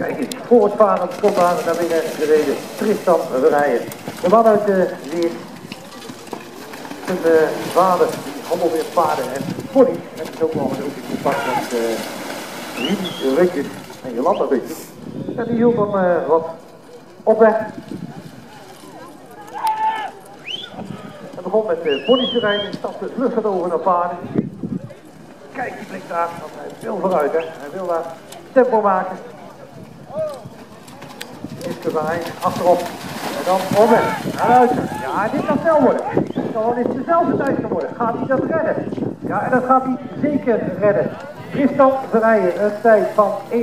Kijk eens, voortvarend komt daar naar binnen gereden. Tristan Verrijen. De man uit de Weer. Zijn uh, vader, die handelt weer paarden en pony. En is ook ook in contact met uh, Rutjes en Jolanda Rutjes. En die hield dan uh, wat op weg. Hij begon met de pony's te rijden, stapte vlug over naar paarden. Kijk, die blik daar, want hij wil vooruit, hè. Hij wil daar tempo maken. Bij achterop. En dan omweg. Naar buiten. Ja, dit kan snel worden. Het zal wel eens dezelfde tijd gaan worden. Gaat hij dat redden? Ja, en dat gaat hij zeker redden. Tristan Verrijen, een tijd van 41,99.